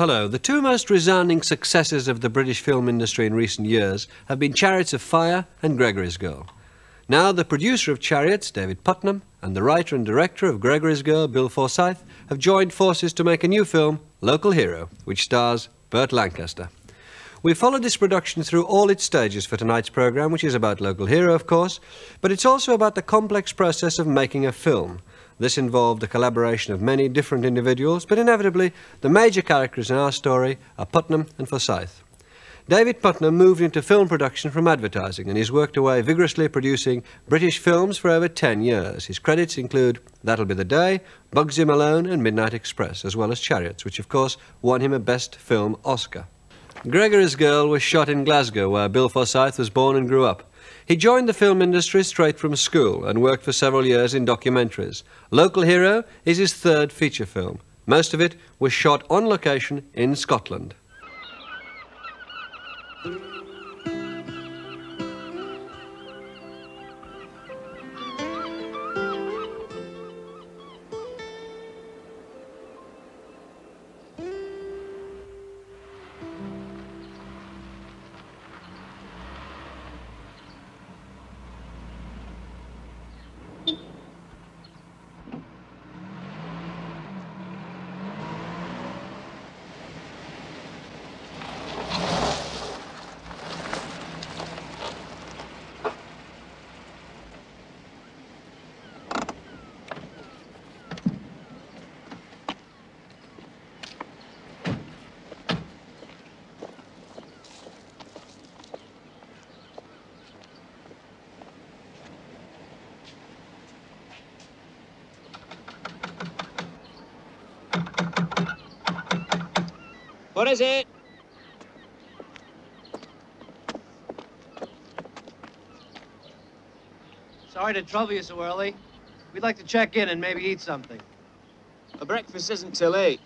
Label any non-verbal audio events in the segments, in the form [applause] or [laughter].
Hello. The two most resounding successes of the British film industry in recent years have been Chariots of Fire and Gregory's Girl. Now, the producer of Chariots, David Puttnam, and the writer and director of Gregory's Girl, Bill Forsyth, have joined forces to make a new film, Local Hero, which stars Burt Lancaster. We followed this production through all its stages for tonight's programme, which is about Local Hero, of course, but it's also about the complex process of making a film, this involved the collaboration of many different individuals, but inevitably, the major characters in our story are Puttnam and Forsyth. David Puttnam moved into film production from advertising and he's worked away vigorously producing British films for over 10 years. His credits include That'll Be the Day, Bugsy Malone and Midnight Express, as well as Chariots, which of course won him a Best Film Oscar. Gregory's Girl was shot in Glasgow, where Bill Forsyth was born and grew up. He joined the film industry straight from school and worked for several years in documentaries. Local Hero is his third feature film. Most of it was shot on location in Scotland. What is it? Sorry to trouble you so early. We'd like to check in and maybe eat something. A breakfast isn't till eight.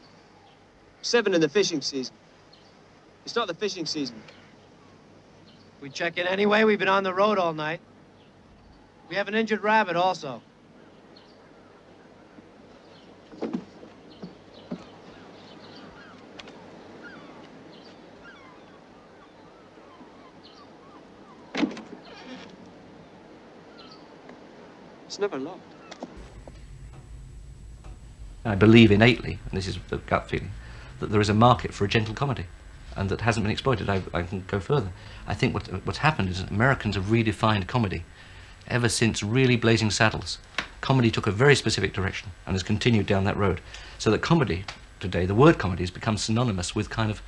Seven in the fishing season. It's not the fishing season. We check in anyway. We've been on the road all night. We have an injured rabbit also. It's never locked. I believe innately, and this is the gut feeling, that there is a market for a gentle comedy and that hasn't been exploited. I, I can go further. I think what, what's happened is Americans have redefined comedy ever since really Blazing Saddles. Comedy took a very specific direction and has continued down that road. So that comedy today, the word comedy has become synonymous with kind of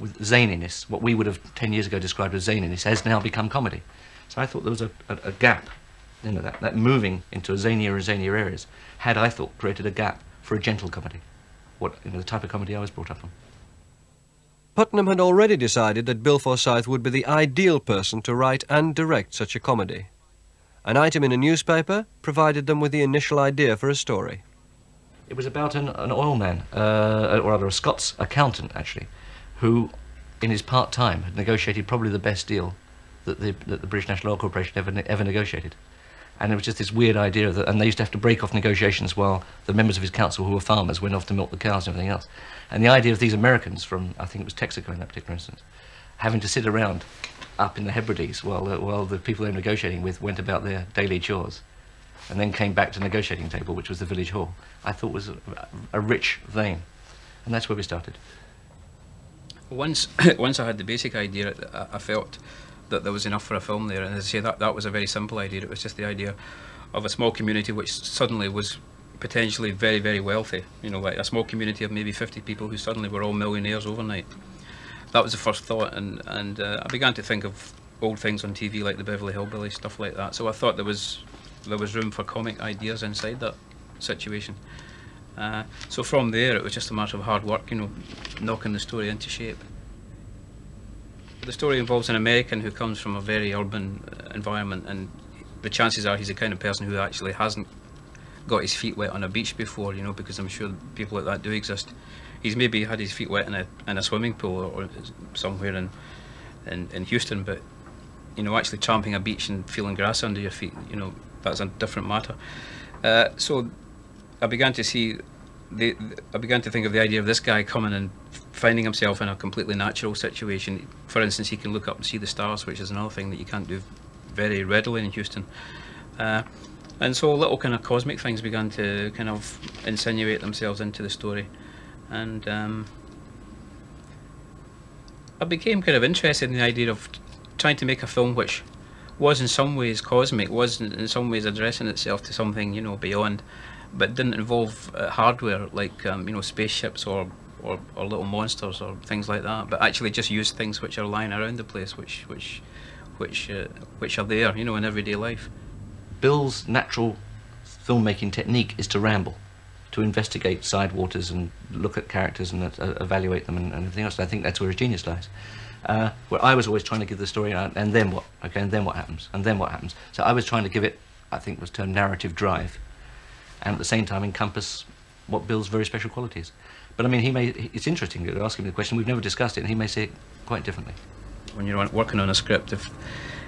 with zaniness. What we would have 10 years ago described as zaniness has now become comedy. So I thought there was a, a, a gap, you know, that, that moving into zanier and zanier areas had, I thought, created a gap for a gentle comedy, what, you know, the type of comedy I was brought up on. Puttnam had already decided that Bill Forsyth would be the ideal person to write and direct such a comedy. An item in a newspaper provided them with the initial idea for a story. It was about an, an oil man, uh, or rather a Scots accountant, actually, who, in his part time, had negotiated probably the best deal that the, that the British National Oil Corporation ever, ever negotiated. And it was just this weird idea that, and they used to have to break off negotiations while the members of his council, who were farmers, went off to milk the cows and everything else. And the idea of these Americans from, I think it was Texaco in that particular instance, having to sit around up in the Hebrides while, uh, while the people they were negotiating with went about their daily chores and then came back to the negotiating table, which was the village hall, I thought was a, a rich vein. And that's where we started. Once, [coughs] once I had the basic idea, I, I felt that there was enough for a film there. And as I say, that, that was a very simple idea. It was just the idea of a small community which suddenly was potentially very, very wealthy. You know, like a small community of maybe 50 people who suddenly were all millionaires overnight. That was the first thought, and, and uh, I began to think of old things on TV like the Beverly Hillbillies, stuff like that. So I thought there was there was room for comic ideas inside that situation. Uh, so from there, it was just a matter of hard work, you know, knocking the story into shape. The story involves an American who comes from a very urban uh, environment, and the chances are he's the kind of person who actually hasn't got his feet wet on a beach before, you know, because I'm sure people like that do exist. He's maybe had his feet wet in a in a swimming pool or, or somewhere in, in in Houston, but you know, actually tramping a beach and feeling grass under your feet, you know, that's a different matter. Uh, so I began to see, the, I began to think of the idea of this guy coming and finding himself in a completely natural situation. For instance, he can look up and see the stars, which is another thing that you can't do very readily in Houston. Uh, and so little kind of cosmic things began to kind of insinuate themselves into the story. And um, I became kind of interested in the idea of trying to make a film which was in some ways cosmic, was in some ways addressing itself to something, you know, beyond, but didn't involve uh, hardware like, um, you know, spaceships or, or, or little monsters or things like that, but actually just use things which are lying around the place, which, which, which, uh, which are there, you know, in everyday life. Bill's natural filmmaking technique is to ramble, to investigate side waters and look at characters and uh, evaluate them and, and, everything else. I think that's where his genius lies. Uh, where I was always trying to give the story out, and then what? Okay, and then what happens? And then what happens? So I was trying to give it, I think was termed narrative drive, and at the same time encompass what Bill's very special qualities. But I mean, he may, it's interesting, you're asking me the question, we've never discussed it, and he may say it quite differently. When you're working on a script, if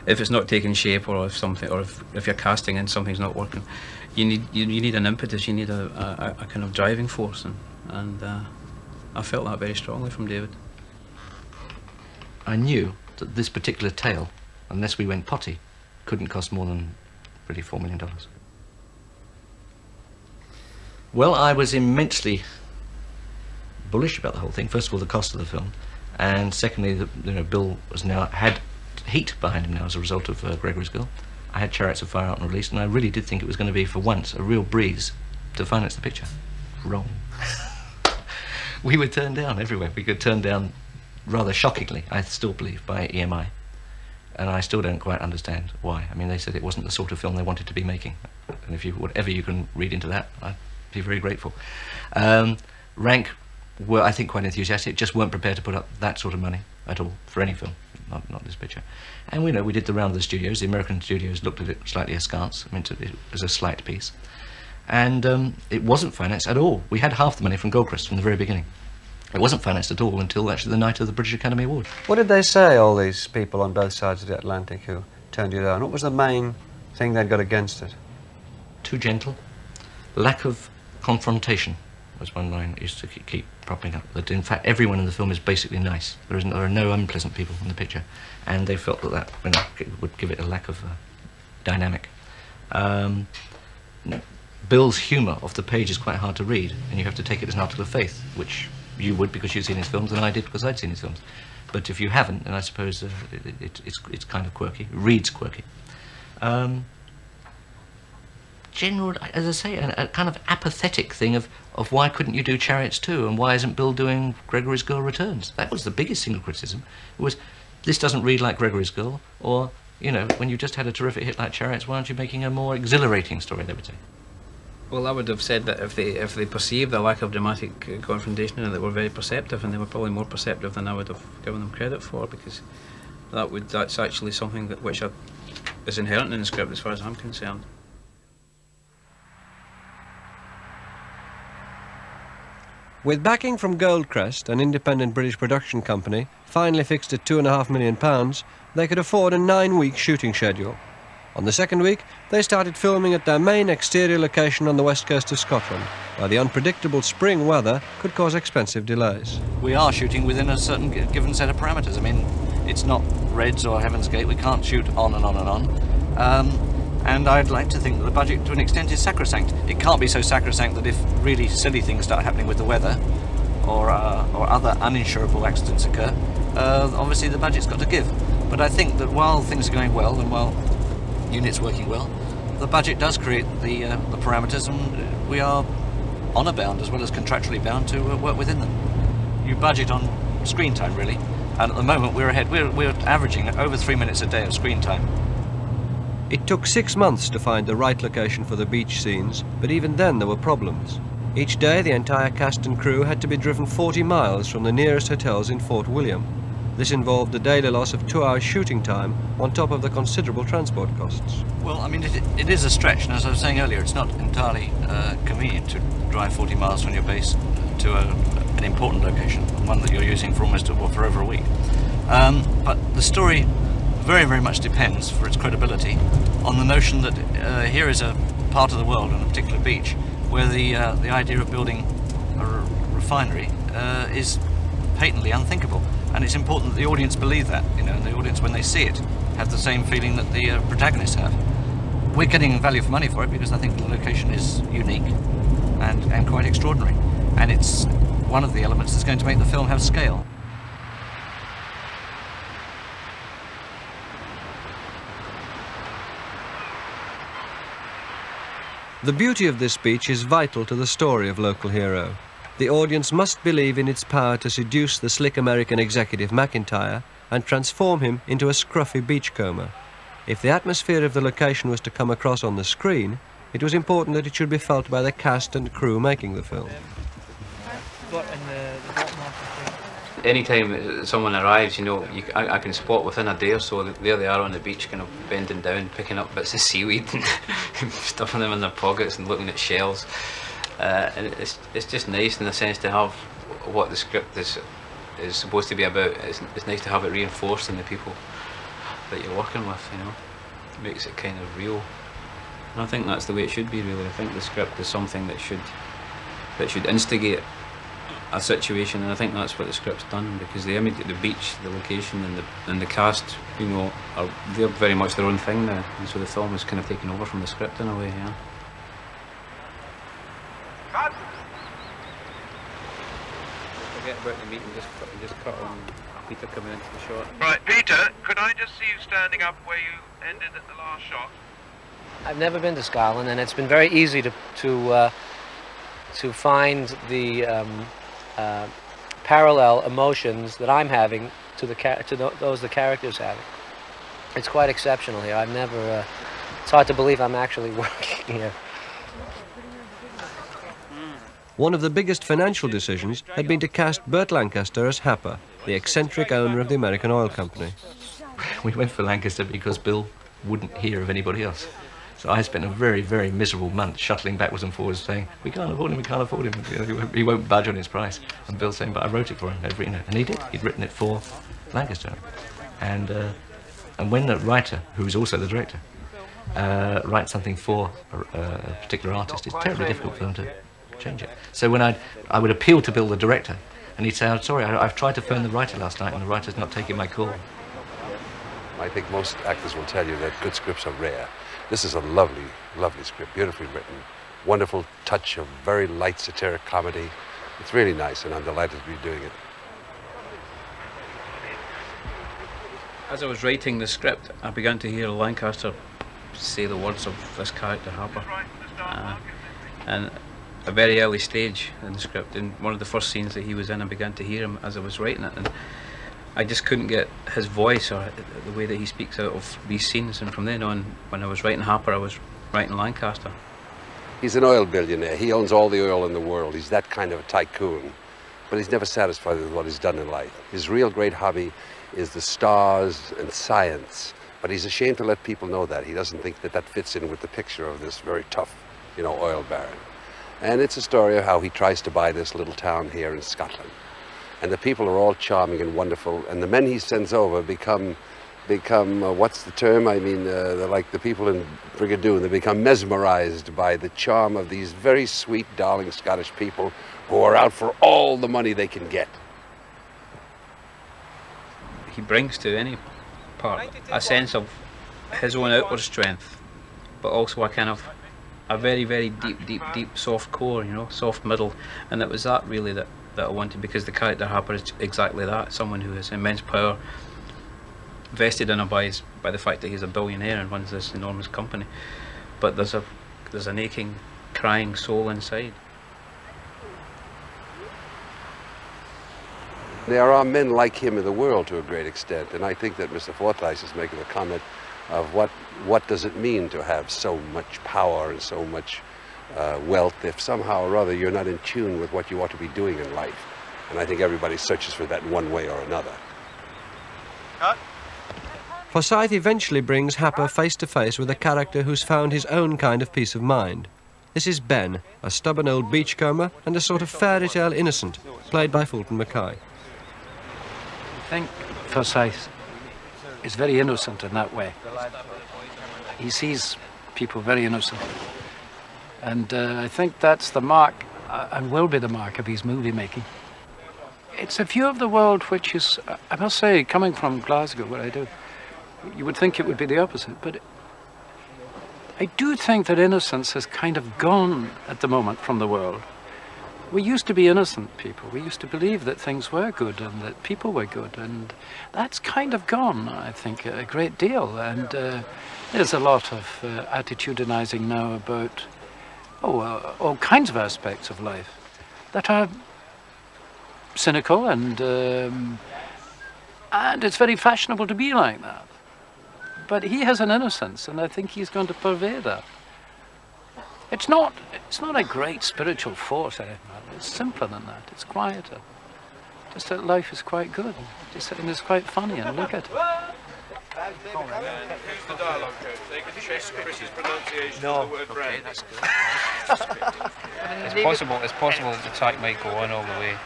if it's not taking shape or if something or if, if you're casting and something's not working you need you, you need an impetus you need a, a, a kind of driving force and, and uh, I felt that very strongly from David. I knew that this particular tale unless we went potty couldn't cost more than really four million dollars. Well I was immensely bullish about the whole thing first of all the cost of the film and secondly the, you know Bill was now had heat behind him now as a result of uh, Gregory's Girl. I had Chariots of Fire out and released, and I really did think it was going to be, for once, a real breeze to finance the picture. Wrong. [laughs] we were turned down everywhere. We got turned down rather shockingly, I still believe, by EMI. And I still don't quite understand why. I mean, they said it wasn't the sort of film they wanted to be making. And if you, whatever you can read into that, I'd be very grateful. Um, Rank were, I think, quite enthusiastic, just weren't prepared to put up that sort of money at all for any film not, not this picture. And we know we did the round of the studios. The American studios looked at it slightly askance. I mean, it was a slight piece. And um, it wasn't financed at all. We had half the money from Goldcrest from the very beginning. It wasn't financed at all until actually the night of the British Academy Award. What did they say, all these people on both sides of the Atlantic who turned you down? What was the main thing they'd got against it? Too gentle. Lack of confrontation was one line used to keep propping up. That in fact everyone in the film is basically nice. There, is, there are no unpleasant people in the picture, and they felt that that you know, would give it a lack of uh, dynamic. Um, Bill's humour off the page is quite hard to read, and you have to take it as an article of faith, which you would because you've seen his films, and I did because I'd seen his films. But if you haven't, then I suppose uh, it, it, it's, it's kind of quirky. Reads quirky. Um, general, as I say, a, a, kind of apathetic thing of, of why couldn't you do Chariots too, and why isn't Bill doing Gregory's Girl Returns? That was the biggest single criticism. It was, this doesn't read like Gregory's Girl, or, you know, when you just had a terrific hit like Chariots, why aren't you making a more exhilarating story, they would say. Well, I would have said that if they if they perceived the lack of dramatic uh, confrontation and they were very perceptive, and they were probably more perceptive than I would have given them credit for, because that would that's actually something that which is inherent in the script as far as I'm concerned. With backing from Goldcrest, an independent British production company, finally fixed at two and a half million pounds, they could afford a nine-week shooting schedule. On the second week, they started filming at their main exterior location on the west coast of Scotland, where the unpredictable spring weather could cause expensive delays. We are shooting within a certain given set of parameters. I mean, it's not Reds or Heaven's Gate. We can't shoot on and on and on. Um, and I'd like to think that the budget to an extent is sacrosanct. It can't be so sacrosanct that if really silly things start happening with the weather or, uh, or other uninsurable accidents occur, uh, obviously the budget's got to give. But I think that while things are going well and while units working well, the budget does create the, uh, the parameters and we are honour bound as well as contractually bound to uh, work within them. You budget on screen time really, and at the moment we're ahead. We're, we're averaging over three minutes a day of screen time. It took six months to find the right location for the beach scenes, but even then there were problems. Each day the entire cast and crew had to be driven 40 miles from the nearest hotels in Fort William. This involved a daily loss of two hours shooting time on top of the considerable transport costs. Well, I mean, it, it is a stretch, and as I was saying earlier, it's not entirely uh, convenient to drive 40 miles from your base to a, an important location, one that you're using for almost or for over a week. Um, but the story very, very much depends, for its credibility, on the notion that uh, here is a part of the world, on a particular beach, where the, uh, the idea of building a refinery uh, is patently unthinkable. And it's important that the audience believe that, you know, and the audience, when they see it, have the same feeling that the uh, protagonists have. We're getting value for money for it because I think the location is unique and, and quite extraordinary. And it's one of the elements that's going to make the film have scale. The beauty of this speech is vital to the story of Local Hero. The audience must believe in its power to seduce the slick American executive McIntyre and transform him into a scruffy beachcomber. If the atmosphere of the location was to come across on the screen, it was important that it should be felt by the cast and crew making the film. Anytime someone arrives, you know, you, I, I, can spot within a day or so there they are on the beach, kind of bending down, picking up bits of seaweed [laughs] and stuffing them in their pockets and looking at shells. Uh, and it's, it's just nice in the sense to have what the script is is supposed to be about. It's, it's nice to have it reinforced in the people that you're working with, you know. It makes it kind of real. And I think that's the way it should be really. I think the script is something that should that should instigate a situation and I think that's what the script's done because the image the beach, the location and the and the cast, you know, are they're very much their own thing now. And so the film is kind of taken over from the script in a way, yeah. Cut. Forget about the meeting, just just cut on Peter coming into the shot. Right, Peter, could I just see you standing up where you ended at the last shot? I've never been to Scotland, and it's been very easy to to uh, to find the um, uh, parallel emotions that I'm having to the to the, those the characters having. It's quite exceptional here. I've never. Uh, it's hard to believe I'm actually [laughs] working here. One of the biggest financial decisions had been to cast Burt Lancaster as Happer, the eccentric owner of the American Oil Company. [laughs] We went for Lancaster because Bill wouldn't hear of anybody else. So I spent a very, very miserable month shuttling backwards and forwards saying, we can't afford him, we can't afford him. He won't budge on his price. And Bill saying, but I wrote it for him, I've written it. And he did. He'd written it for Lancaster. And, uh, and when the writer, who is also the director, uh, writes something for a, a, particular artist, it's terribly difficult for them to change it. So when I'd, I would appeal to Bill, the director, and he'd say, I'm sorry, I, have tried to phone the writer last night and the writer's not taking my call. I think most actors will tell you that good scripts are rare. This is a lovely, lovely script, beautifully written, wonderful touch of very light satiric comedy. It's really nice, and I'm delighted to be doing it. As I was writing the script, I began to hear Lancaster say the words of this character, Happer. Uh, and a very early stage in the script, in one of the first scenes that he was in, I began to hear him as I was writing it. And I just couldn't get his voice or the way that he speaks out of these scenes. And from then on, when I was writing Happer, I was writing Lancaster. He's an oil billionaire. He owns all the oil in the world. He's that kind of a tycoon. But he's never satisfied with what he's done in life. His real great hobby is the stars and science. But he's ashamed to let people know that. He doesn't think that that fits in with the picture of this very tough, you know, oil baron. And it's a story of how he tries to buy this little town here in Scotland and the people are all charming and wonderful. And the men he sends over become, become uh, what's the term? I mean, uh, they're like the people in Brigadoon. They become mesmerized by the charm of these very sweet, darling Scottish people who are out for all the money they can get. He brings to any part a sense of his own outward strength, but also a kind of a very, very deep, deep, deep soft core, you know, soft middle. And it was that really that that I wanted because the character Happer is exactly that someone who has immense power vested in him by, his, by the fact that he's a billionaire and runs this enormous company but there's a there's an aching crying soul inside there are men like him in the world to a great extent and I think that Mr. Fordyce is making a comment of what what does it mean to have so much power and so much uh, wealth if somehow or other you're not in tune with what you ought to be doing in life. And I think everybody searches for that one way or another. Cut. Forsyth eventually brings Happer face to face with a character who's found his own kind of peace of mind. This is Ben, a stubborn old beachcomber and a sort of fairy tale innocent, played by Fulton Mackay. I think Forsyth is very innocent in that way. He sees people very innocent. And uh, I think that's the mark, uh, and will be the mark of his movie making. it's a view of the world which is, I must say, coming from Glasgow, where I do, you would think it would be the opposite, but I do think that innocence has kind of gone at the moment from the world. We used to be innocent people. We used to believe that things were good and that people were good, and that's kind of gone, I think, a great deal. And uh, there's a lot of uh, attitudinizing now about oh, uh, all kinds of aspects of life that are cynical and um, and it's very fashionable to be like that. But he has an innocence, and I think he's going to purvey that. It's not it's not a great spiritual force, it's simpler than that. It's quieter. Just that life is quite good. Just and it's quite funny, and look at it. Use the dialogue coach. They can check Chris's pronunciation No. of the word Okay, brand. that's It's possible. It's possible the track might go on all the way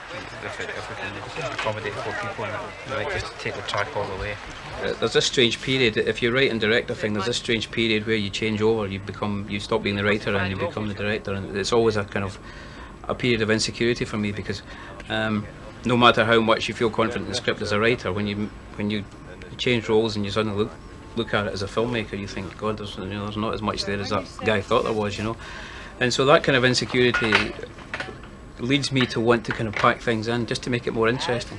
if, it, if we can accommodate four people in it. We might just take the track all the way. Uh, there's this strange period. If you write and direct a thing, there's this strange period where you change over. You become, you stop being the writer and you become the director, and it's always a kind of a period of insecurity for me because um, no matter how much you feel confident in the script as a writer, when you when you change roles and you suddenly look look at it as a filmmaker, you think, God, there's you know, there's not as much there as that guy thought there was, you know, and so that kind of insecurity leads me to want to kind of pack things in just to make it more interesting.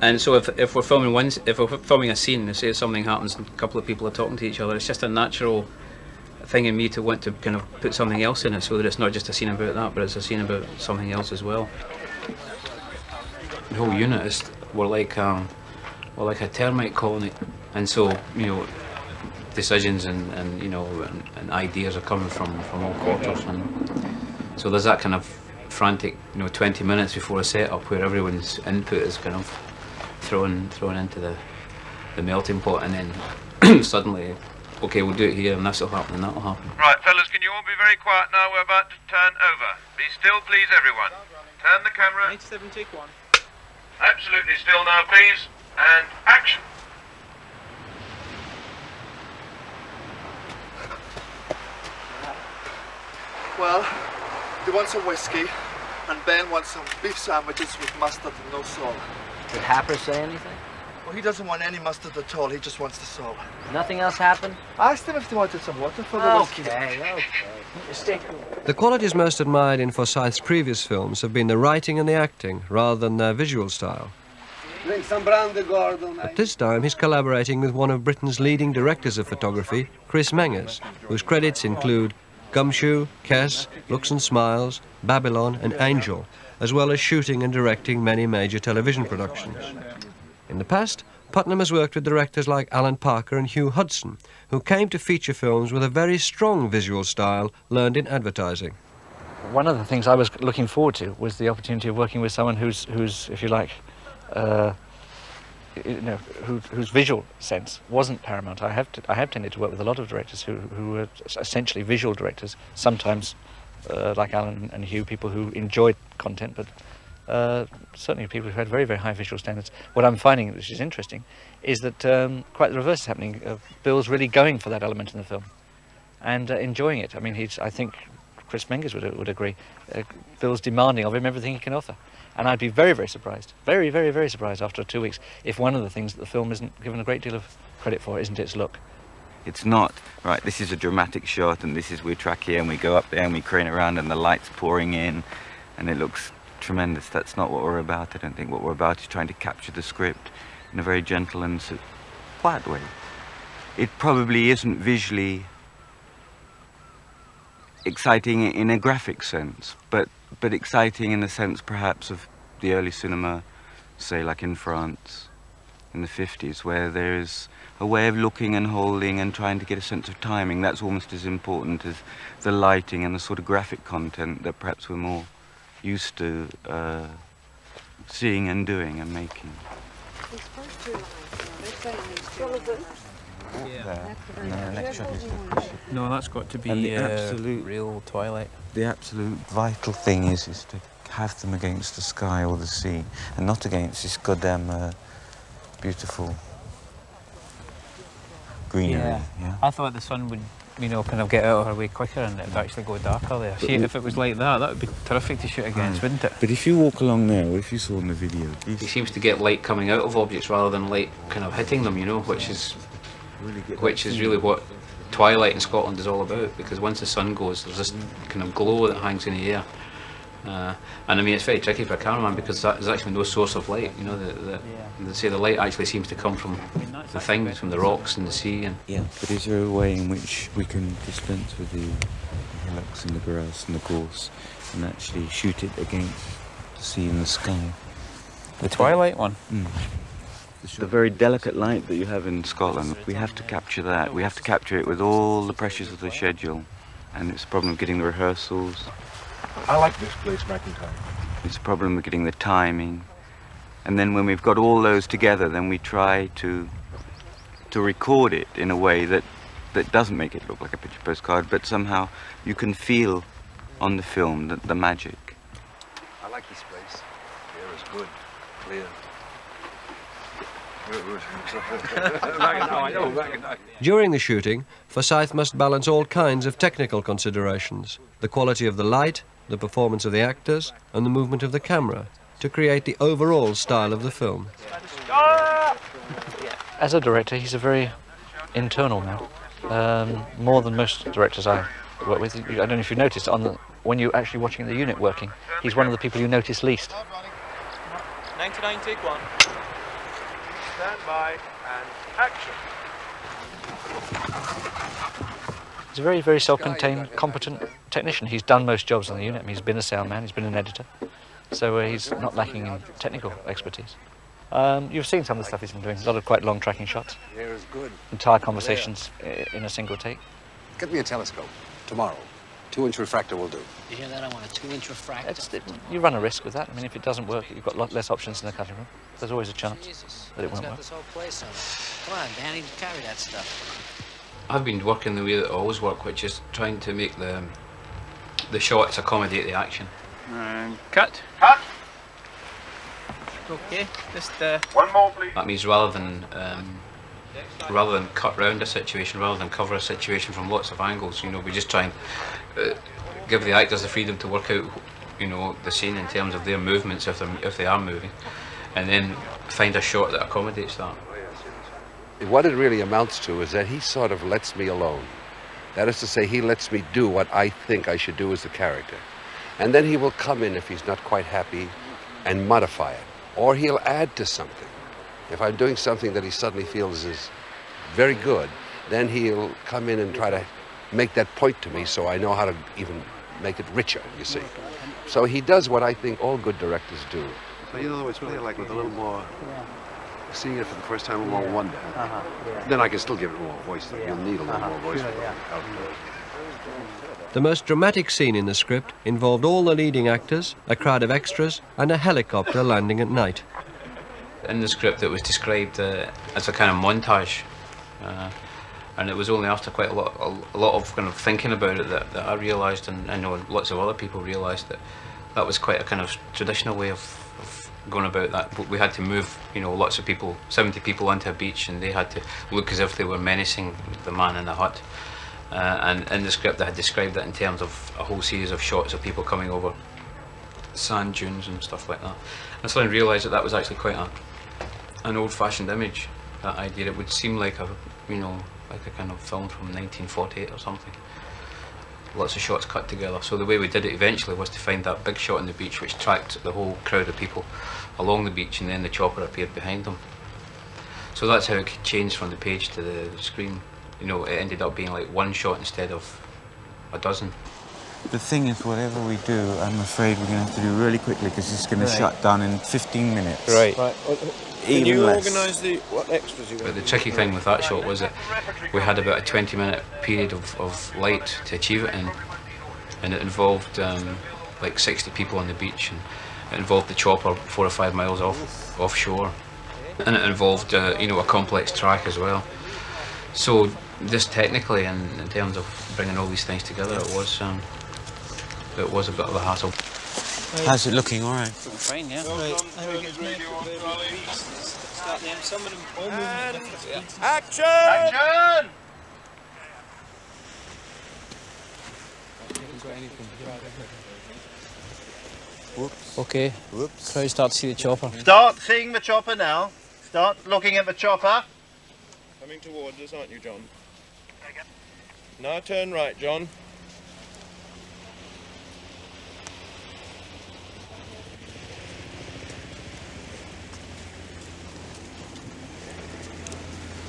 And so if, if we're filming one, if we're filming a scene, and say something happens and a couple of people are talking to each other, it's just a natural thing in me to want to kind of put something else in it so that it's not just a scene about that, but it's a scene about something else as well. The whole unit is we're like um, we're like a termite colony, and so you know decisions and, and you know and, and ideas are coming from from all quarters, and so there's that kind of frantic you know 20 minutes before a setup where everyone's input is kind of thrown thrown into the the melting pot, and then [clears throat] suddenly, okay, we'll do it here, and this will happen, and that will happen. Right, fellas, can you all be very quiet now? We're about to turn over. Be still, please, everyone. Turn the camera. 97, take one. Absolutely still now, please. And action. Well, they want some whiskey, and Ben wants some beef sandwiches with mustard and no salt. Did Happer say anything? Well, he doesn't want any mustard at all, he just wants the salt. Nothing else happened? I asked him if they wanted some water for the whiskey. Okay, okay. Stay cool. The qualities most admired in Forsyth's previous films have been the writing and the acting, rather than their visual style. Drink some brandy, Gordon. But this time he's collaborating with one of Britain's leading directors of photography, Chris Menges, whose credits include Gumshoe, Kes, Looks and Smiles, Babylon and Angel, as well as shooting and directing many major television productions. In the past, Puttnam has worked with directors like Alan Parker and Hugh Hudson, who came to feature films with a very strong visual style learned in advertising. One of the things I was looking forward to was the opportunity of working with someone who's, who's if you like, uh, you know, who, whose visual sense wasn't paramount. I have, to, I have tended to work with a lot of directors who, who were essentially visual directors, sometimes uh, like Alan and Hugh, people who enjoyed content, but uh, certainly people who had very, very high visual standards. What I'm finding, which is interesting, is that um, quite the reverse is happening. Uh, Bill's really going for that element in the film and uh, enjoying it. I mean, he's, I think Chris Menges would, would agree. Uh, Bill's demanding of him everything he can offer. And I'd be very, very surprised, very, very, very surprised after two weeks if one of the things that the film isn't given a great deal of credit for isn't its look. It's not, right, this is a dramatic shot and this is we track here and we go up there and we crane around and the light's pouring in and it looks tremendous. That's not what we're about, I don't think. What we're about is trying to capture the script in a very gentle and quiet way. It probably isn't visually exciting in a graphic sense, but, but exciting in the sense perhaps of the early cinema, say like in France in the 50s, where there is a way of looking and holding and trying to get a sense of timing. That's almost as important as the lighting and the sort of graphic content that perhaps we're more used to uh, seeing and doing and making. No, that's got to be And the uh, absolute- real twilight. The absolute vital thing is is to have them against the sky or the sea, and not against this goddamn uh, beautiful greenery. Yeah. Yeah. I thought the sun would you know, kind of get out of her way quicker and it'd actually go darker there. See, if it was like that, that would be terrific to shoot against, wouldn't it? But if you walk along there, what if you saw in the video? He seems to get light coming out of objects rather than light kind of hitting them, you know, which is which is really what twilight in Scotland is all about. Because once the sun goes, there's this kind of glow that hangs in the air. Uh, and I mean, it's very tricky for a cameraman because that, there's actually no source of light. You know, the, the, they say the light actually seems to come from the things, from the rocks and the sea. And Yeah. But is there a way in which we can dispense with the hillocks and the grass and the gorse and actually shoot it against the sea and the sky? The twilight one? Mm. The very delicate light that you have in Scotland, we have to capture that. We have to capture it with all the pressures of the schedule. And it's a problem of getting the rehearsals. I like this place, McIntyre. It's a problem of getting the timing. And then when we've got all those together, then we try to to record it in a way that, that doesn't make it look like a picture postcard, but somehow you can feel on the film the, the magic. I like this place. Air is good, clear. [laughs] During the shooting, Forsyth must balance all kinds of technical considerations the quality of the light, the performance of the actors, and the movement of the camera to create the overall style of the film. As a director, he's a very internal man, um, more than most directors I work with. I don't know if you noticed on the, when you're actually watching the unit working, he's one of the people you notice least. 99, take one. Stand by and action. He's a very, very self-contained, competent technician. He's done most jobs on the unit. I mean, he's been a sound man, he's been an editor, so uh, he's not lacking in technical expertise. Um, you've seen some of the stuff he's been doing, a lot of quite long tracking shots, Air good. entire conversations in a single take. Get me a telescope tomorrow. Two-inch refractor will do. You hear that? I want a two-inch refractor. It's, it, you run a risk with that. I mean, if it doesn't work, you've got a lot less options in the cutting room. There's always a chance Jesus. that it won't work. this whole place on it. Come on, Danny, carry that stuff. I've been working the way that I always work, which is trying to make the the shots accommodate the action. And cut. Cut. Okay, just uh, One more, please. That means rather than um, rather than cut round a situation, rather than cover a situation from lots of angles, you know, we just try and uh, give the actors the freedom to work out, you know, the scene in terms of their movements if they if they are moving, and then find a shot that accommodates that. What it really amounts to is that he sort of lets me alone. That is to say, he lets me do what I think I should do as the character. And then he will come in if he's not quite happy and modify it. Or he'll add to something. If I'm doing something that he suddenly feels is very good, then he'll come in and try to make that point to me so I know how to even make it richer, you see. So he does what I think all good directors do. So you know, it's really like with a little more, seeing it for the first time, a little more wonder. Then I can still give it more voice. though. You'll need a little more voice. for the. The most dramatic scene in the script involved all the leading actors, a crowd of extras, and a helicopter landing at night. in the script it was described uh, as a kind of montage uh, and it was only after quite a lot a, lot of kind of thinking about it that, that I realised and I know lots of other people realised that that was quite a kind of traditional way of, of going about that we had to move you know lots of people 70 people onto a beach and they had to look as if they were menacing the man in the hut uh, and in the script I had described that in terms of a whole series of shots of people coming over sand dunes and stuff like that. And I realised that that was actually quite a, an old-fashioned image. That idea, it would seem like a, you know, like a kind of film from 1948 or something. Lots of shots cut together. So the way we did it eventually was to find that big shot on the beach, which tracked the whole crowd of people along the beach, and then the chopper appeared behind them. So that's how it changed from the page to the screen. You know, it ended up being like one shot instead of a dozen. The thing is, whatever we do, I'm afraid we're going to have to do really quickly because it's going to shut down in 15 minutes. Right. Can Even you less. organise the what extras you But the tricky thing with that shot was that we had about a 20 minute period of, of light to achieve it in. And it involved um, like 60 people on the beach and it involved the chopper four or five miles off offshore. And it involved, uh, you know, a complex track as well. So just technically and in terms of bringing all these things together, it was, um, it was a bit of a hassle. How's it looking? All right. Fine, yeah. Right. Start them. Some of them all moving. Action! Action! Whoops. Okay. Whoops. Crowd start to see the chopper. Start seeing the chopper now. Start looking at the chopper. Coming towards us, aren't you, John? Now turn right, John.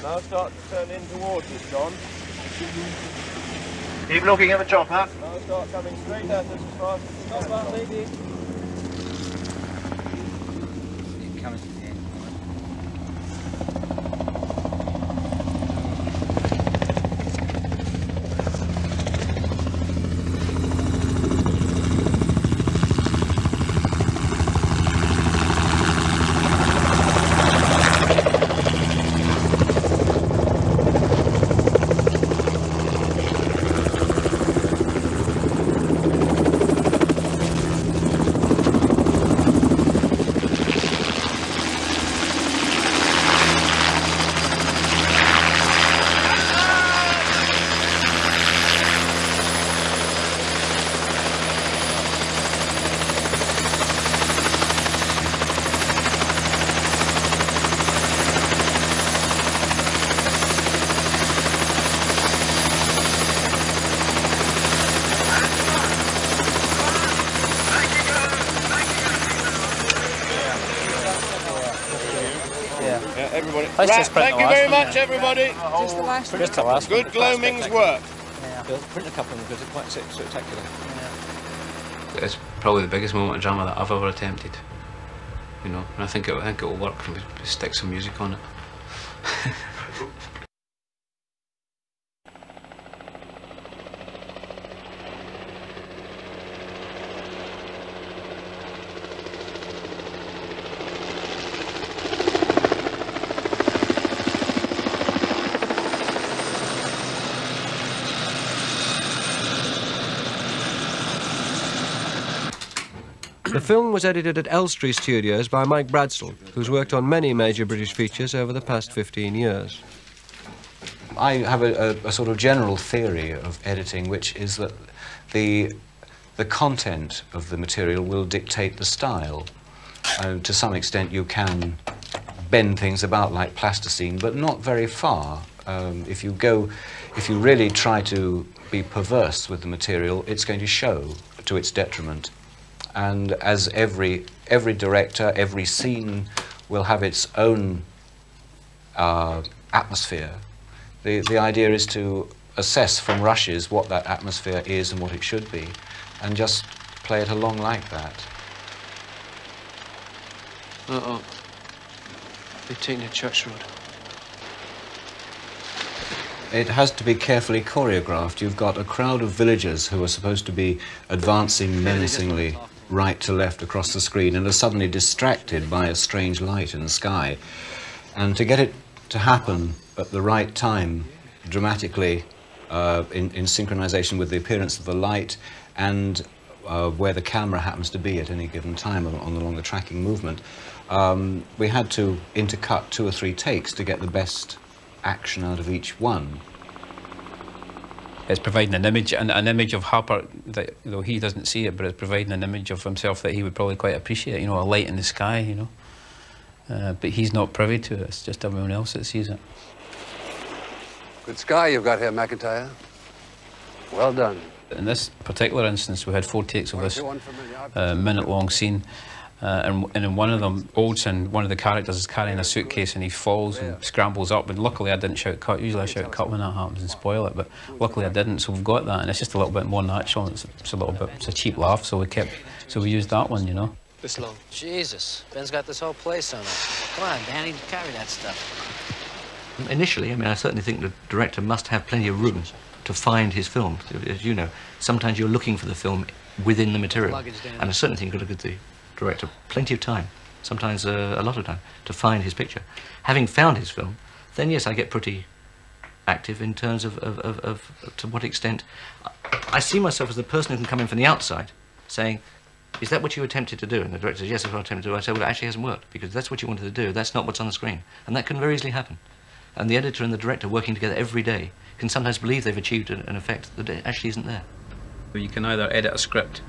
Now start to turn in towards us, John. Keep looking at the chopper. Now start coming straight at us as fast as you can. Let's Right, just print thank the you last very one, much, yeah. everybody. Oh, just the last one. Just the last Good gloaming's work. Bill, print a couple of them because they're quite spec- spectacular. It's probably the biggest moment of drama that I've ever attempted. You know, and I think it, I think it will work if we stick some music on it. [laughs] film was edited at Elstree Studios by Mike Bradsell, who's worked on many major British features over the past 15 years. I have a, a, a sort of general theory of editing, which is that the, the content of the material will dictate the style. Uh, to some extent, you can bend things about like plasticine, but not very far. Um, if you go, if you really try to be perverse with the material, it's going to show to its detriment. And as every every director, every scene will have its own uh, atmosphere. The the idea is to assess from rushes what that atmosphere is and what it should be, and just play it along like that. Uh oh. they've taken a church road. It has to be carefully choreographed. You've got a crowd of villagers who are supposed to be advancing menacingly right to left across the screen and are suddenly distracted by a strange light in the sky. And to get it to happen at the right time, dramatically, uh, in, in synchronization with the appearance of the light and uh, where the camera happens to be at any given time on, on along the tracking movement, um, we had to intercut two or three takes to get the best action out of each one. It's providing an image, an, an image of Happer that, though he doesn't see it, but it's providing an image of himself that he would probably quite appreciate. You know, a light in the sky. You know, uh, but he's not privy to it. It's just everyone else that sees it. Good sky you've got here, McIntyre. Well done. In this particular instance, we had four takes of this uh, minute-long scene. Uh, and, and in one of them, Oldsen, one of the characters, is carrying a suitcase and he falls and scrambles up. And luckily, I didn't shout cut. Usually, I shout cut when that happens and spoil it. But luckily, I didn't. So we've got that, and it's just a little bit more natural. It's, it's a little bit, it's a cheap laugh. So we kept, so we used that one, you know. This long. Jesus, Ben's got this whole place on him. Come on, Danny, carry that stuff. Initially, I mean, I certainly think the director must have plenty of room to find his film. As you know, sometimes you're looking for the film within the material. Luggage. And I certainly think you've got to the director plenty of time, sometimes uh, a lot of time, to find his picture. Having found his film, then yes, I get pretty active in terms of, of, of, of to what extent I see myself as the person who can come in from the outside saying, is that what you attempted to do? And the director says, yes, that's what I attempted to do. I say, well, it actually hasn't worked because that's what you wanted to do. That's not what's on the screen. And that can very easily happen. And the editor and the director working together every day can sometimes believe they've achieved an, effect that actually isn't there. You can either edit a script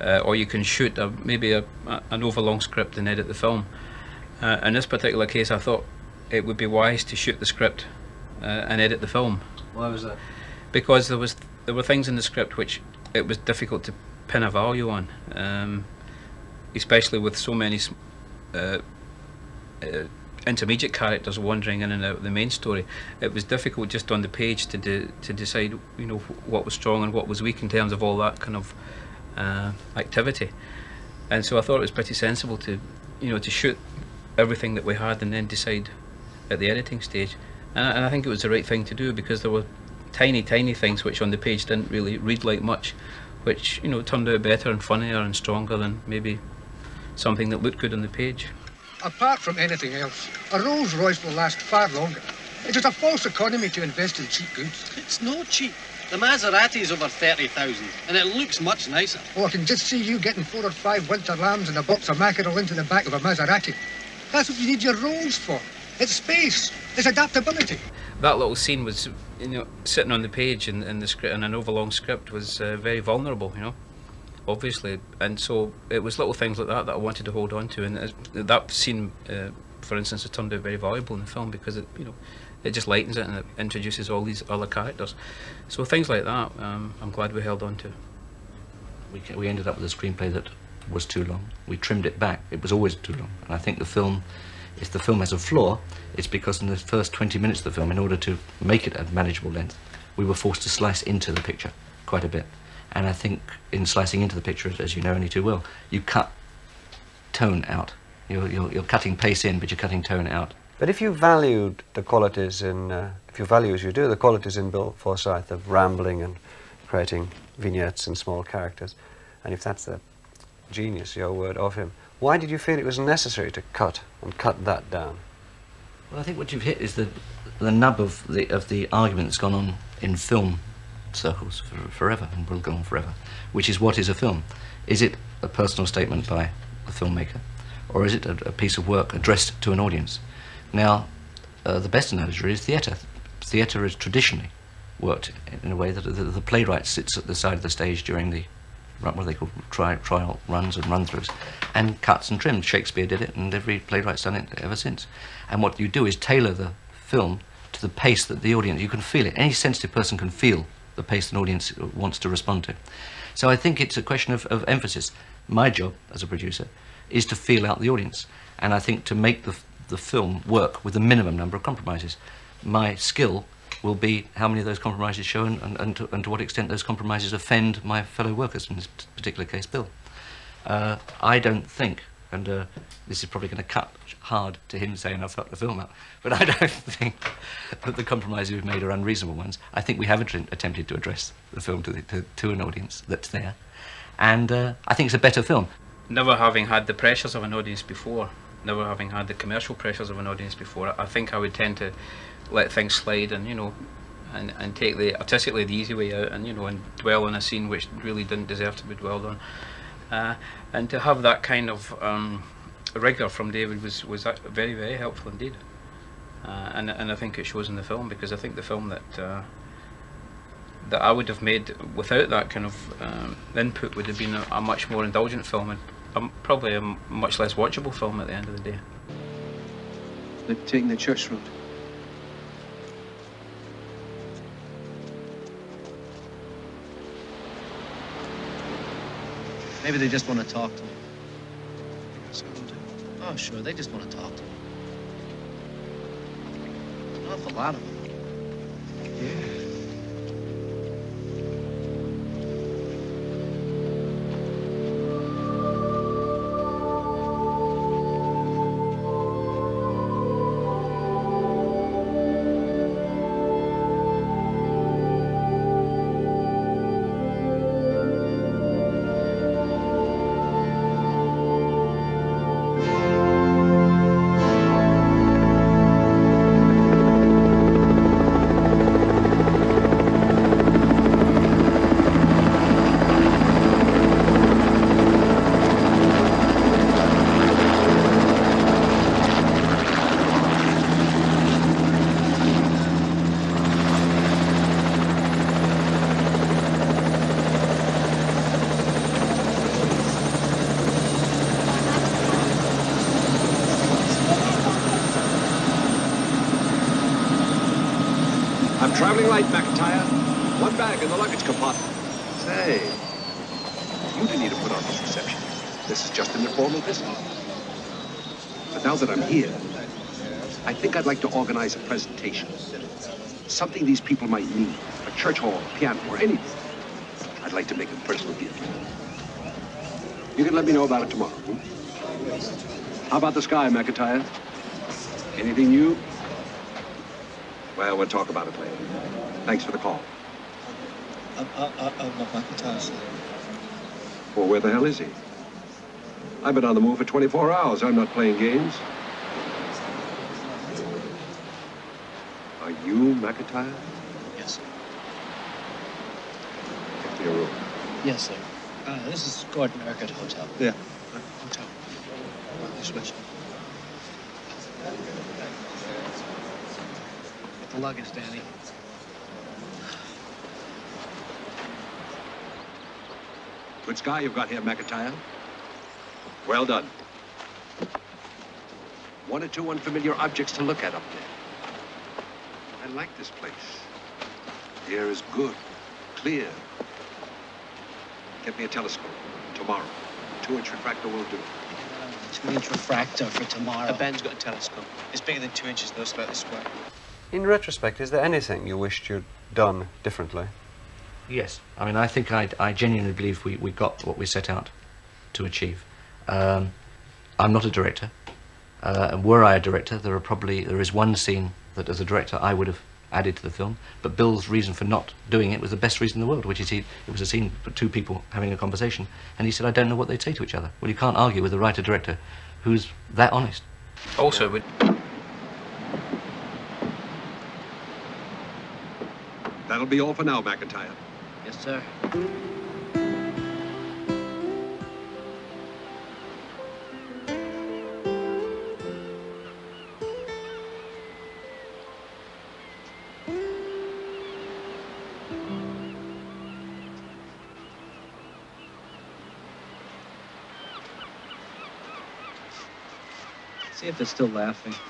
uh, or you can shoot a, maybe a, a, an overlong script and edit the film. Uh, in this particular case, I thought it would be wise to shoot the script uh, and edit the film. Why was that? Because there was there were things in the script which it was difficult to pin a value on, um, especially with so many uh, uh, intermediate characters wandering in and out of the main story. It was difficult just on the page to de to decide, you know, what was strong and what was weak in terms of all that kind of uh, activity. And so I thought it was pretty sensible to, you know, to shoot everything that we had and then decide at the editing stage. And I, and I think it was the right thing to do because there were tiny, tiny things which on the page didn't really read like much, which you know turned out better and funnier and stronger than maybe something that looked good on the page. Apart from anything else, a Rolls Royce will last far longer. It is a false economy to invest in cheap goods. It's no cheap. The Maserati is over 30,000 and it looks much nicer. Oh, I can just see you getting four or five winter lambs and a box of mackerel into the back of a Maserati. That's what you need your Rolls for. It's space. It's adaptability. That little scene was, you know, sitting on the page in, in the script in an overlong script was uh, very vulnerable, you know, obviously, and so it was little things like that that I wanted to hold on to, and that scene, uh, for instance, has turned out very valuable in the film because it, you know, it just lightens it and it introduces all these other characters. So things like that, um, I'm glad we held on to. We, we ended up with a screenplay that was too long. We trimmed it back. It was always too long. And I think the film, if the film has a flaw, it's because in the first 20 minutes of the film, in order to make it a manageable length, we were forced to slice into the picture quite a bit. And I think in slicing into the picture, as you know only too well, you cut tone out. You're, you're, you're cutting pace in, but you're cutting tone out. But if you valued the qualities in, uh, if you value as you do, the qualities in Bill Forsyth of rambling and creating vignettes and small characters, and if that's the genius, your word, of him, why did you feel it was necessary to cut and cut that down? Well, I think what you've hit is the the nub of the of the argument that's gone on in film circles for, forever and will go on forever, which is what is a film? Is it a personal statement by a filmmaker, or is it a, a piece of work addressed to an audience? Now, uh, the best analogy is theatre. Theatre is traditionally worked in a way that the, the playwright sits at the side of the stage during the what they call tri- trial runs and run-throughs, and cuts and trims. Shakespeare did it, and every playwright's done it ever since. And what you do is tailor the film to the pace that the audience. You can feel it. Any sensitive person can feel the pace an audience wants to respond to. So I think it's a question of, of emphasis. My job as a producer is to feel out the audience, and I think to make the the film work with the minimum number of compromises. My skill will be how many of those compromises show and, and, and, to, and to what extent those compromises offend my fellow workers, in this particular case, Bill. Uh, I don't think, and uh, this is probably going to cut hard to him saying I've fucked the film up, [laughs] but I don't think that the compromises we've made are unreasonable ones. I think we have attempted to address the film to, the, to, to an audience that's there, and uh, I think it's a better film. Never having had the pressures of an audience before, never having had the commercial pressures of an audience before, I think I would tend to let things slide and you know, and, and take the artistically the easy way out, and you know, and dwell on a scene which really didn't deserve to be dwelled on, uh, and to have that kind of um, rigor from David was was very very helpful indeed, uh, and and I think it shows in the film because I think the film that. Uh, that I would have made without that kind of um, input would have been a, a much more indulgent film. And um, probably a much less watchable film at the end of the day. They're taking the church road. Maybe they just want to talk to me. Oh, sure, they just want to talk to me. An awful lot of them. I'm presentation. Something these people might need. A church hall, a piano, or anything. I'd like to make a personal gift. You can let me know about it tomorrow. hmm? How about the sky, McIntyre? Anything new? Well, we'll talk about it later. Thanks for the call. I'm, I, I, I'm not McIntyre, sir. Well, where the hell is he? I've been on the move for 24 hours. I'm not playing games. Are you McIntyre? Yes, sir. Get me a room. Yes, sir. Uh, this is Gordon Urquhart Hotel. Yeah. Hotel. This way. Get the luggage, Danny. Good sky you've got here, McIntyre. Well done. One or two unfamiliar objects to look at up there. I like this place. The air is good, clear. Get me a telescope tomorrow. Two-inch refractor will do. Two-inch refractor for tomorrow. Ben's got a telescope. It's bigger than two inches, though, slightly square. In retrospect, is there anything you wished you'd done differently? Yes. I mean, I think I, I genuinely believe we, we got what we set out to achieve. Um, I'm not a director. Uh, and were I a director, there are probably there is one scene that, as a director, I would have added to the film. But Bill's reason for not doing it was the best reason in the world, which is he, it was a scene for two people having a conversation, and he said, "I don't know what they'd say to each other." Well, you can't argue with a writer-director who's that honest. Also, would That'll be all for now, McIntyre. Yes, sir. They're still laughing.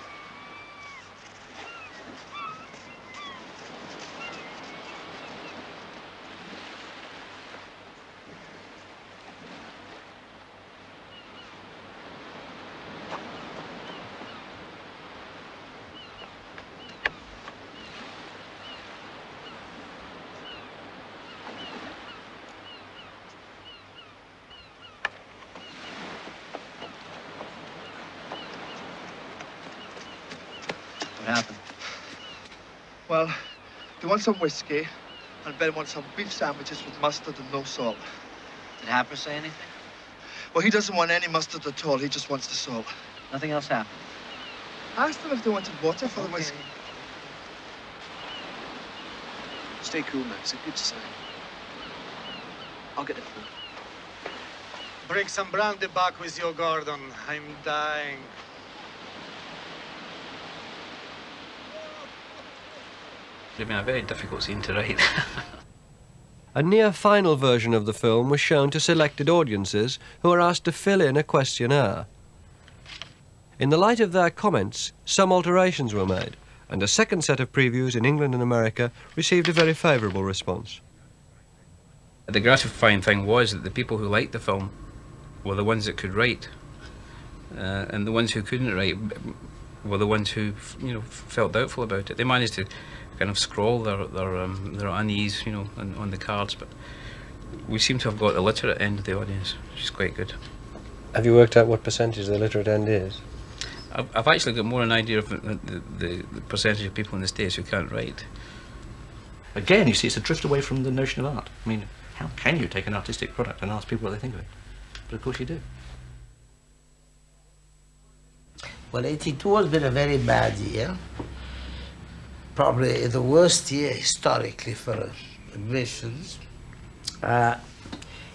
What happened? Well, they want some whiskey, and Ben wants some beef sandwiches with mustard and no salt. Did Happer say anything? Well, he doesn't want any mustard at all. He just wants the salt. Nothing else happened. I asked them if they wanted water for the whiskey. Stay cool, man. It's a good sign. I'll get the food. Bring some brandy back with you, Gordon. I'm dying. Would been a very difficult scene to write. [laughs] A near final version of the film was shown to selected audiences who were asked to fill in a questionnaire. In the light of their comments, some alterations were made, and a second set of previews in England and America received a very favourable response. the gratifying thing was that the people who liked the film were the ones that could write, uh, and the ones who couldn't write were the ones who, you know, felt doubtful about it. They managed to kind of scroll their their um, their unease, you know, on, on the cards, but we seem to have got the literate end of the audience, which is quite good. Have you worked out what percentage the literate end is? I've, I've actually got more an idea of the, the, the, the percentage of people in the States who can't write. Again, you see, it's a drift away from the notion of art. I mean, how can you take an artistic product and ask people what they think of it? But of course you do. Well, 82 has been a very bad year. Probably the worst year historically for admissions. Uh,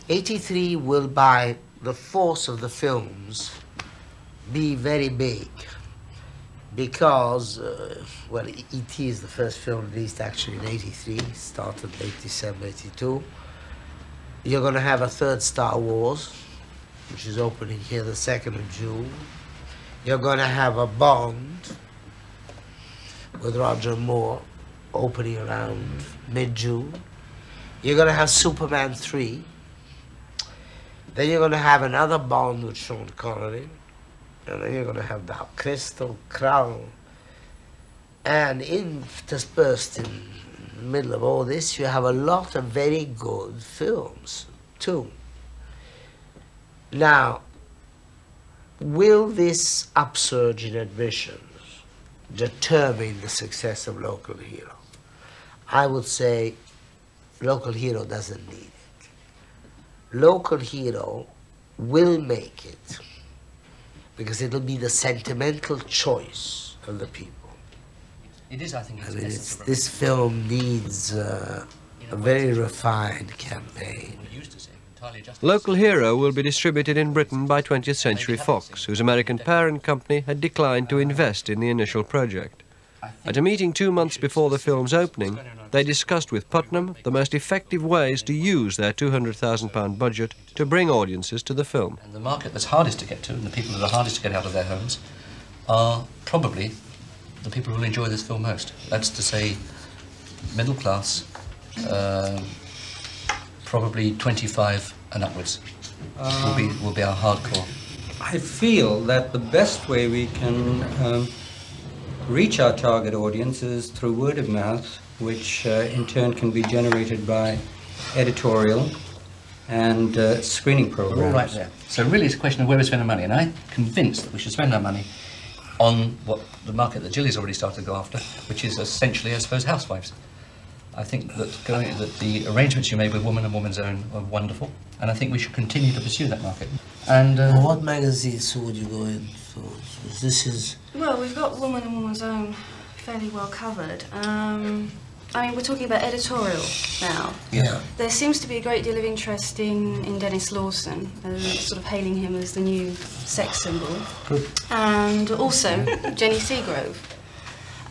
83 will, by the force of the films, be very big because, uh, well, E.T. is the first film released actually in 83, started late December 82. You're going to have a third Star Wars, which is opening here the 2nd of June. You're going to have a Bond with Roger Moore opening around mid-June. You're going to have Superman 3. Then you're going to have another Bond with Sean Connery. And then you're going to have the Crystal, Crown. And interspersed in the middle of all this, you have a lot of very good films, too. Now, will this upsurge in admissions determine the success of Local Hero? I would say Local Hero doesn't need it. Local Hero will make it because it'll be the sentimental choice of the people. It is, I think, I mean, this film needs uh, a very refined campaign. Local Hero will be distributed in Britain by 20th Century Fox, whose American parent company had declined to invest in the initial project. At a meeting two months before the film's opening, they discussed with Puttnam the most effective ways to use their £200,000 budget to bring audiences to the film. And the market that's hardest to get to, and the people that are hardest to get out of their homes, are probably the people who will enjoy this film most. That's to say, middle class, um, probably 25 and upwards will be will be our hardcore. I feel that the best way we can um, reach our target audience is through word of mouth, which uh, in turn can be generated by editorial and uh, screening programs. all right there. So really it's a question of where we spend our money, and I'm convinced that we should spend our money on what the market that Gilly's already started to go after, which is essentially, I suppose, housewives. I think that going that the arrangements you made with Woman and Woman's Own are wonderful, and I think we should continue to pursue that market. And uh, Well, what magazines would you go in for? This is Well, we've got Woman and Woman's Own fairly well covered. Um, I mean, we're talking about editorial now. Yeah. There seems to be a great deal of interest in, in Denis Lawson, uh, sort of hailing him as the new sex symbol. Good. And also Jenny Seagrove.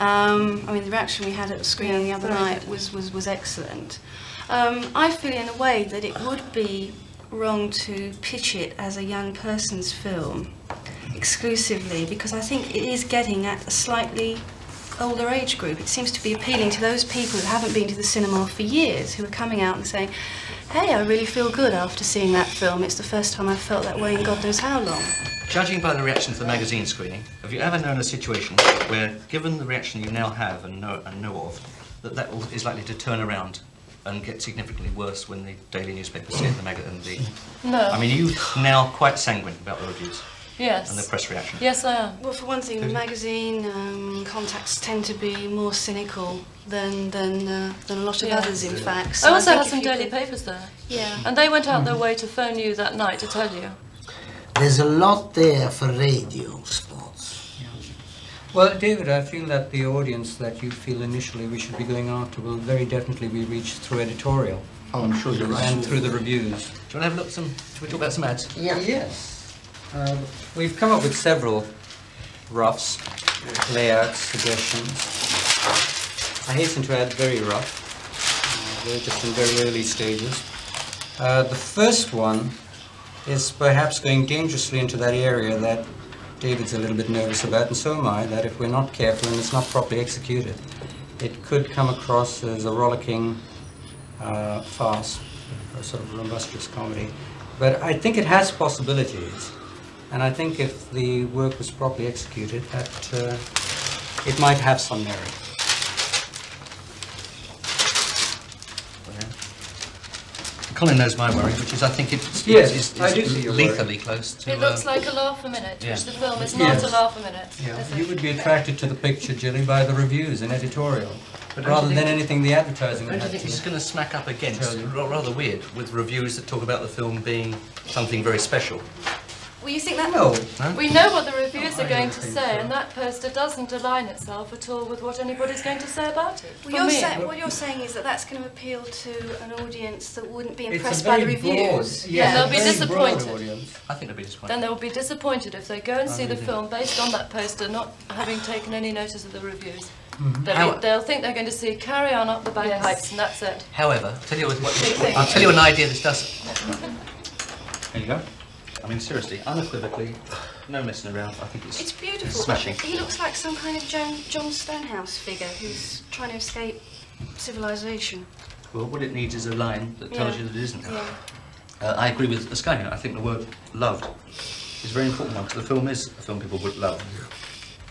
Um, I mean, the reaction we had at the screening the other night was, was, was excellent. Um, I feel in a way that it would be wrong to pitch it as a young person's film exclusively because I think it is getting at a slightly older age group. It seems to be appealing to those people who haven't been to the cinema for years, who are coming out and saying, hey, I really feel good after seeing that film. It's the first time I've felt that way in God knows how long. Judging by the reaction to the magazine screening, have you ever known a situation where, given the reaction you now have and know, and know of, that that is likely to turn around and get significantly worse when the daily newspapers see it, the magazine, and the... No. I mean, are you now quite sanguine about the reviews Yes. and the press reaction? Yes, I am. Well, for one thing, the magazine um, contacts tend to be more cynical than than uh, than a lot of Yeah. others, in fact. I also think have some daily could- papers there. Yeah. And they went out their way to phone you that night to tell you. there's a lot there for radio spots. Well, David, I feel that the audience that you feel initially we should be going after will very definitely be reached through editorial. Oh, I'm sure you're right. And through the reviews. Do you want to have a look at some... Should we talk about some ads? Yeah. Yes. Um, we've come up with several roughs, layouts, suggestions. I hasten to add very rough. Uh, they're just in very early stages. Uh, the first one is perhaps going dangerously into that area that David's a little bit nervous about, and so am I, that if we're not careful and it's not properly executed, it could come across as a rollicking uh, farce, a sort of rumbustious comedy. But I think it has possibilities, and I think if the work was properly executed, that uh, it might have some merit. Colin knows my worry, which is I think it's, Yes, it's, it's, I do see your worry. lethally close to... It looks uh, like a laugh a minute, yeah. which the film is not Yes. a laugh a minute. Yeah, is it? you would be attracted to the picture, Jilly, by the reviews and editorial, But rather than anything the advertising Don't would you have think to going to smack up against, tell you. ra- rather weird, with reviews that talk about the film being something very special? Well, you think that? No. We know what the reviews are going to say, and that poster doesn't align itself at all with what anybody's going to say about it. Well, you're say, what you're saying is that that's going to appeal to an audience that wouldn't be impressed by the very broad- reviews. yeah, And they'll be very broad disappointed. audience. I think they'll be disappointed. Then they will be disappointed if they go and I see the do. film based on that poster, not having taken any notice of the reviews. Mhm. They'll, be- they'll think they're going to see carry on up the bagpipes, and that's it. However, I'll tell you what, Big thing. I'll tell you an idea that does. There you go. I mean, seriously, unequivocally, no messing around. I think it's, It's beautiful. smashing. He looks like some kind of John, John Stonehouse figure who's trying to escape civilization. Well, what it needs is a line that tells Yeah. you that it isn't. Yeah. Uh, I agree with Ascania. I think the word loved is a very important one because the film is a film people would love.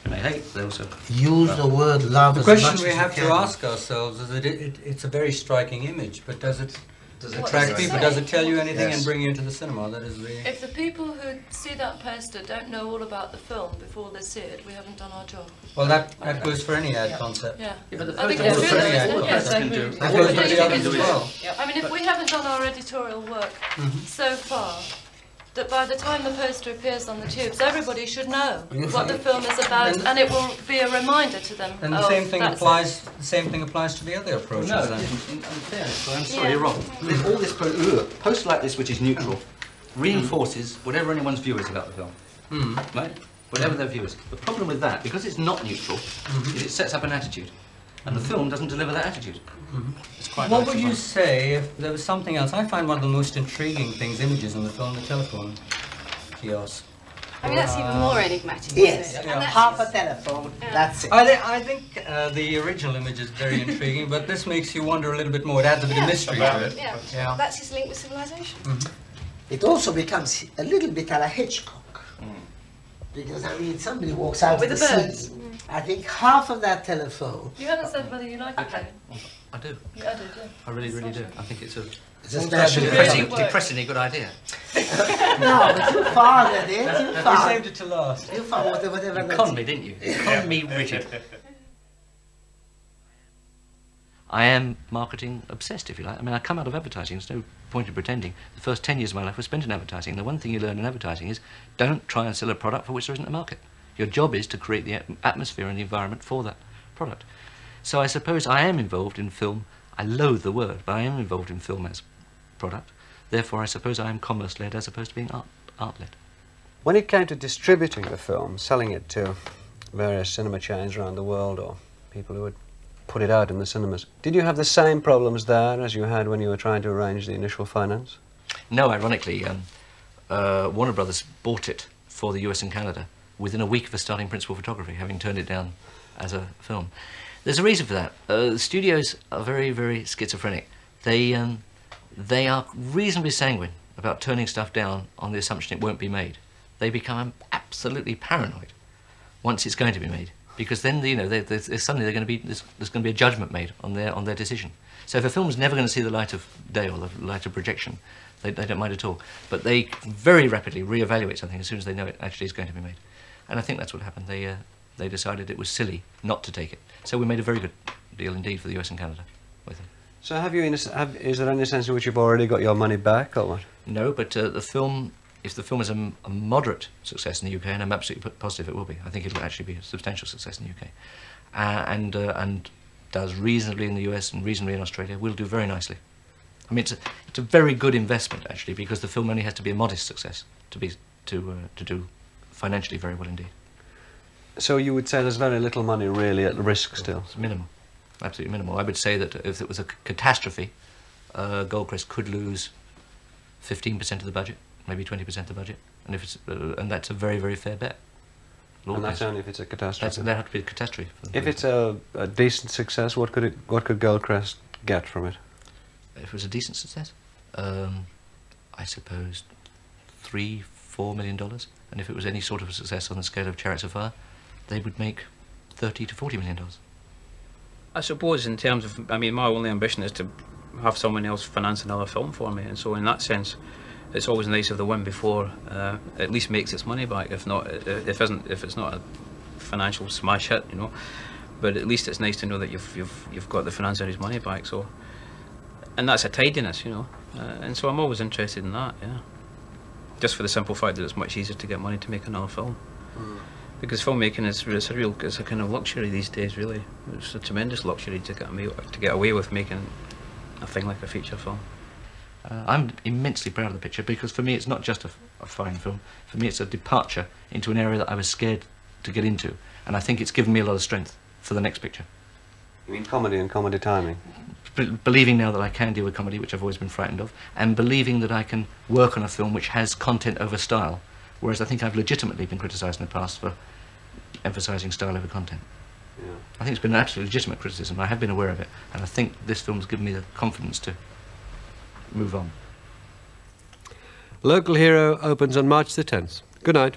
They may hate, they also Use the word love The as question much we as have to can. ask ourselves is that it, it, it's a very striking image, but does it does it attract say? people? Does it tell you anything Yes. and bring you into the cinema? That is the. If the people who see that poster don't know all about the film before they see it, we haven't done our job. Well, that, that goes for any ad concept. Yeah. Yeah, but the I think poster it's also true, says isn't what it? the Yes, I can do. agree. That goes for But the others can as do well. it. I mean, if we haven't done our editorial work Mm-hmm. so far, that by the time the poster appears on the tubes, everybody should know [laughs] what the film is about, And- and it will be a reminder to them. And the of same thing that's it. applies. The same thing applies to the other approaches. No, then. in, in fairness, well, I'm sorry, Yeah. you're wrong. There's [laughs] all this po- ugh, post like this, which is neutral, reinforces whatever anyone's view is about the film. Mm. Right? Whatever their view is. The problem with that, because it's not neutral, Mm-hmm. is it sets up an attitude. And the film doesn't deliver that attitude. It's quite What would you say if there was something else? I find one of the most intriguing things, images in the film, the telephone kiosk. I mean, that's even more enigmatic. Yes, Isn't it? Yeah. Half a telephone, that's it. I, thi- I think uh, the original image is very intriguing, but this makes you wonder a little bit more. It adds a bit of mystery to it. Yeah. Yeah. That's his link with civilization. It also becomes a little bit a la Hitchcock. Because, I mean, somebody walks out With of the the birds. scene. I think half of that telephone You haven't said whether you like it, David. I do. Yeah, I do. yeah. I really, really do. I think it's a, It's a it's special a effect. depressing, Really depressingly good idea. [laughs] No, but you fathered it. You We fathered saved it to last. You found whatever, whatever You that- conned me, didn't you? You conned me, Richard. [laughs] I am marketing obsessed, if you like. I mean, I come out of advertising. There's no point in pretending. The first 10 years of my life was spent in advertising. The one thing you learn in advertising is don't try and sell a product for which there isn't a market. Your job is to create the atmosphere and the environment for that product. So I suppose I am involved in film. I loathe the word, but I am involved in film as product. Therefore, I suppose I am commerce-led as opposed to being art- art-led. When it came to distributing the film, selling it to various cinema chains around the world or people who would put it out in the cinemas, did you have the same problems there as you had when you were trying to arrange the initial finance? No, ironically, um, uh, Warner Brothers bought it for the US and Canada within a week of us starting principal photography, having turned it down as a film. There's a reason for that. Uh, the studios are very, very schizophrenic. They, um, they are reasonably sanguine about turning stuff down on the assumption it won't be made. They become absolutely paranoid once it's going to be made, because then you know they, they, they- suddenly they're going to be there's, there's going to be a judgment made on their on their decision. So if a film's never going to see the light of day or the light of projection, they, they don't mind at all. But they very rapidly reevaluate something as soon as they know it actually is going to be made, and I think that's what happened. They uh, they decided it was silly not to take it. So we made a very good deal indeed for the US and Canada with them. So have you, in a, have, is there any sense in which you've already got your money back or what? No, but uh, the film, if the film is a moderate success in the UK, and I'm absolutely positive it will be, I think it will actually be a substantial success in the UK, uh, and uh, and does reasonably in the US and reasonably in Australia, will do very nicely. I mean, it's a, it's a very good investment actually, because the film only has to be a modest success to be to uh, to do financially very well indeed. So you would say there's very little money really at risk still? It's minimal, absolutely minimal. I would say that if it was a c- catastrophe, uh, Goldcrest could lose 15% of the budget, maybe 20% of the budget, and if it's uh, and that's a very very fair bet. And that's Goldcrest. only if it's a catastrophe. That's, that have to be a catastrophe. If it's a, a decent success, what could it, what could Goldcrest get from it? if it was a decent success, um, I suppose three, four million dollars. And if it was any sort of a success on the scale of Chariots of Fire, they would make thirty to forty million dollars. I suppose in terms of, I mean, my only ambition is to have someone else finance another film for me, and so in that sense, it's always nice if the win before uh, at least makes its money back. If not, uh, if isn't, if it's not a financial smash hit, you know, but at least it's nice to know that you've you've you've got the financier's money back. So, and that's a tidiness, you know, uh, and so I'm always interested in that. Yeah, just for the simple fact that it's much easier to get money to make another film. Because filmmaking is it's a real it's a kind of luxury these days. Really, it's a tremendous luxury to get to get away with making a thing like a feature film. Uh, I'm immensely proud of the picture because for me it's not just a, a fine film, for me it's a departure into an area that I was scared to get into and I think it's given me a lot of strength for the next picture. You mean comedy and comedy timing? Believing now that I can deal with comedy, which I've always been frightened of, and believing that I can work on a film which has content over style, whereas I think I've legitimately been criticised in the past for emphasising style over content. Yeah. I think it's been an absolutely legitimate criticism. I have been aware of it, and I think this film's given me the confidence to move on. Local Hero opens on March the 10th. Good night.